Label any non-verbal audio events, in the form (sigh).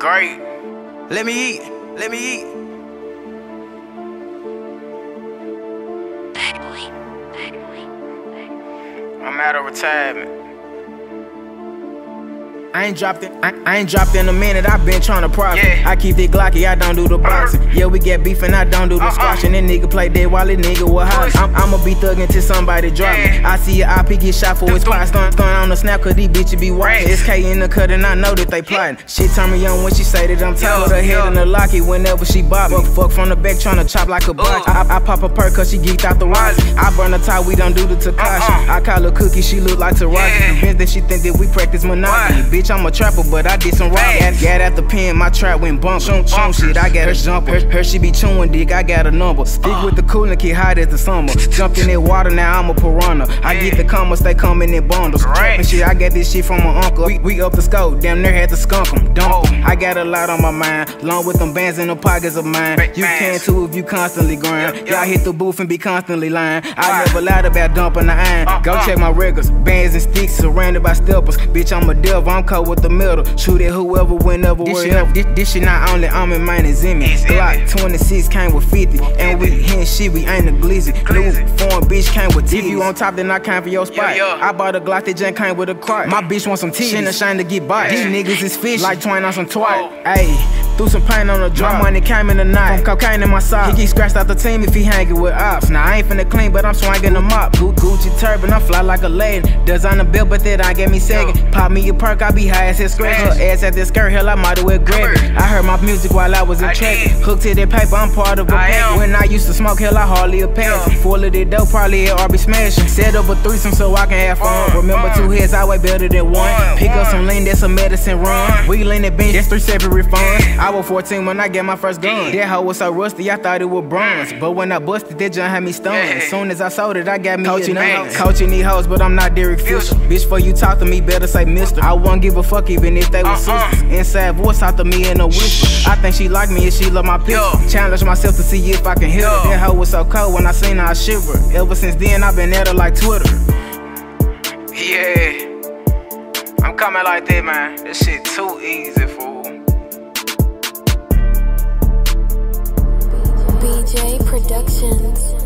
great. Let me eat. Let me eat. I'm out of retirement. I ain't dropped it. I, I, ain't dropped in a minute. I've been trying to profit. Yeah. I keep it glocky. I don't do the boxing. Yeah, we get beef and I don't do the Uh-uh. squashing. That nigga play dead while that nigga was hot. I'm, I'ma be thugging till somebody drop me. Yeah. I see a IP get shot for his spot. Stun, stun on the snap cause these bitches be watching. Racks. SK in the cut and I know that they plotting. Shit turn me on when she say that I'm Put her head in the locky whenever she bob me. Fuck, from the back trying to chop like a box. I, I pop a perk cause she geeked out the rosin. I burn the tie, we don't do the Tekashi. Uh-uh. I call her cookie, she look like Taraji. Yeah. Convinced that she think that we practice monogamy. Bitch, I'm a trapper, but I did some robbing. Facts. Got at the pen, my trap went bump. Shoom, shoom shit, I got her jumper. Her, her she be chewing dick, I got a number. Stick Uh. with the cooling kid, hot as the summer. (laughs) Jumped in that water, now I'm a piranha. I get the commas, they coming in bundles. Right. Trapping shit, I got this shit from my uncle. We, we up the scope, damn near had to skunk 'em. Dump 'em. Oh. I got a lot on my mind, along with them bands in the pockets of mine. Big You can too if you constantly grind. Yeah, yeah. Y'all hit the booth and be constantly lying. I never lied about dumping the iron. Go Uh-uh. check my records, bands and sticks surrounded by steppers. Bitch, I'm a devil, I'm cold with the middle. Shoot at whoever, whenever, This wherever. shit- This, this shit not only on me, mine is in me. In Glock me. 26 came with 50, and we 50. hitting shit, we ain't a glizzy. New foreign bitch came with If you on top, then I came for your spot. Yeah, yeah. I bought a Glock that just came with a cart. My bitch want some. She ain't ashamed to get by. These niggas is fish, like twine on some twat. Oh. Ayy. Threw some paint on the drop. My money came in the night. From cocaine in my sock. He get scratched out the team if he hanging with ops. Now I ain't finna clean, but I'm swinging them up. Gu- Gucci turban, I fly like a lady. Design a bill, but that I get me second. Pop me a perk, I be high as his scratch. Her ass at the skirt, hell I might as well grab it. I heard my music while I was in I traffic. Hooked to that paper, I'm part of a pack. When I used to smoke, hell I hardly a pass. Yeah. Full of that dope, probably at RB smashing. Set up a threesome so I can have fun. Remember two heads, I weigh better than one. Pick up some lean, that's a medicine run. We lean that bench, that's three separate funds. Yeah. I was 14 when I get my first gun. Yeah. That hoe was so rusty, I thought it was bronze. But when I busted, that junk had me stunned. As soon as I sold it, I got me Coaching a these. Coaching these hoes, but I'm not Derek Fisher. Bitch, for you talk to me, better say mister. I won't give a fuck even if they were Uh-uh. sisters. Inside voice talk to me in a whisper. I think she like me and she love my picture. Challenge myself to see if I can hit her. That hoe was so cold when I seen her, I shiver. Ever since then, I've been at her like Twitter. Yeah. I'm coming like that, man. This shit too easy Productions.